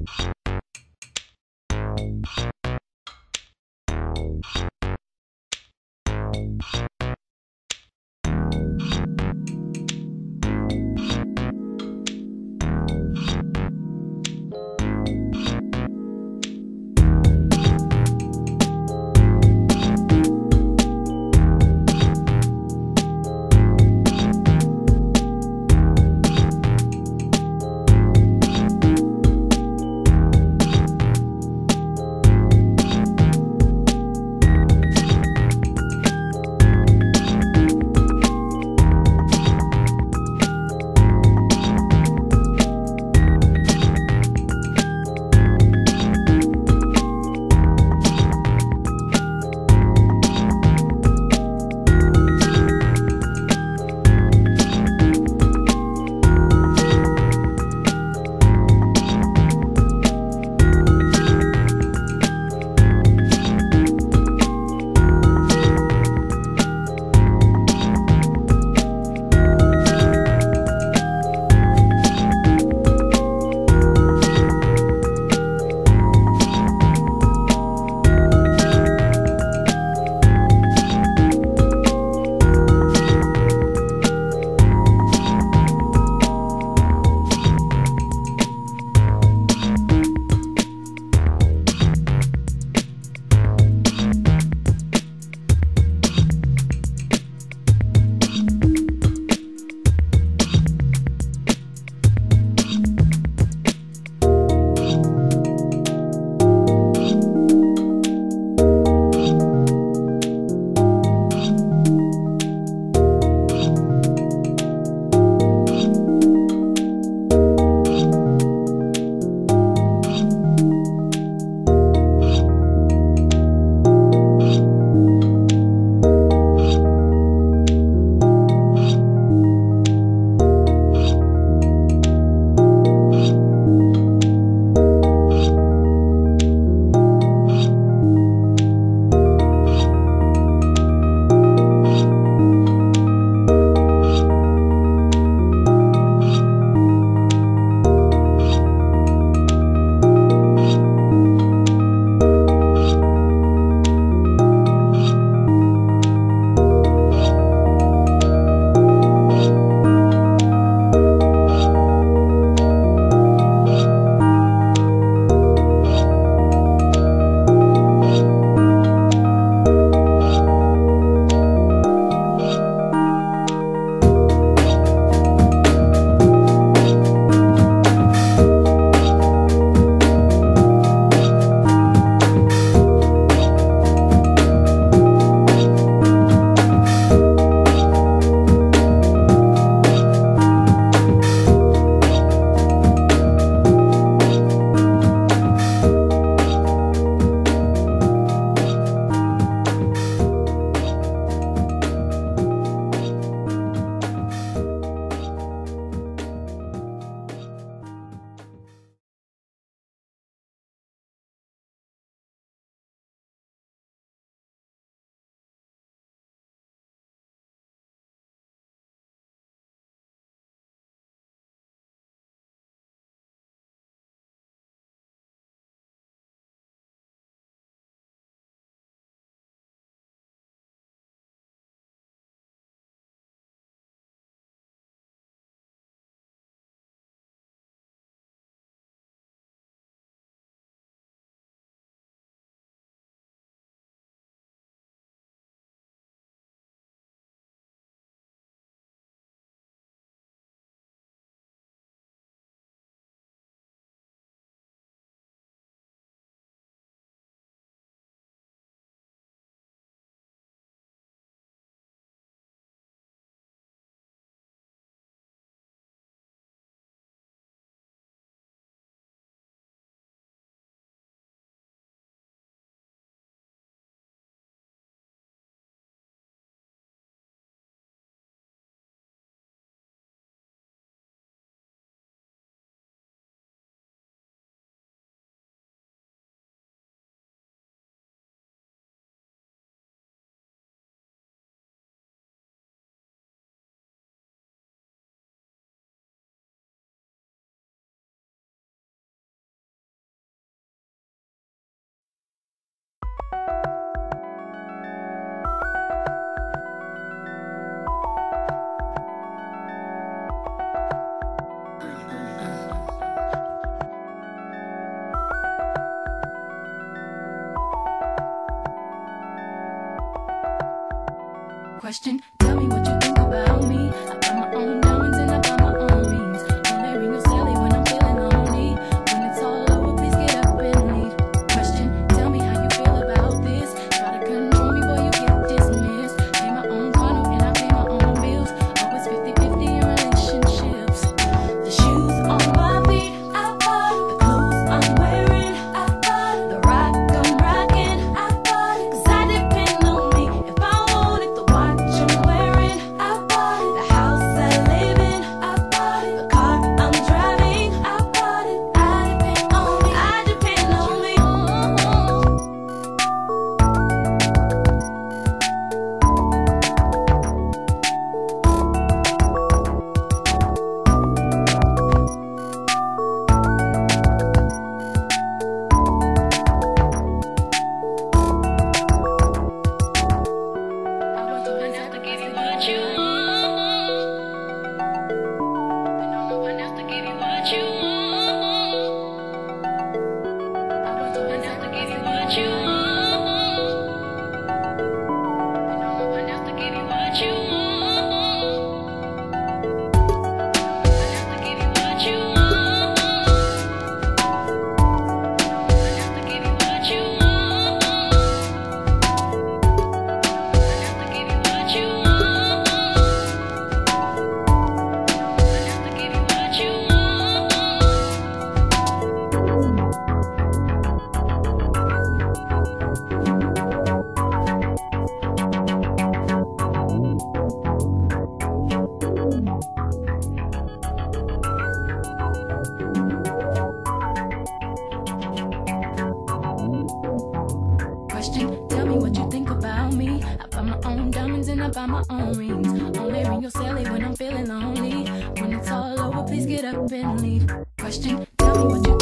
you question. Tell me what you think about me. I got my own number. you By my own rings. Only ring your celly when I'm feeling lonely. When it's all over, please get up and leave. Question, tell me what you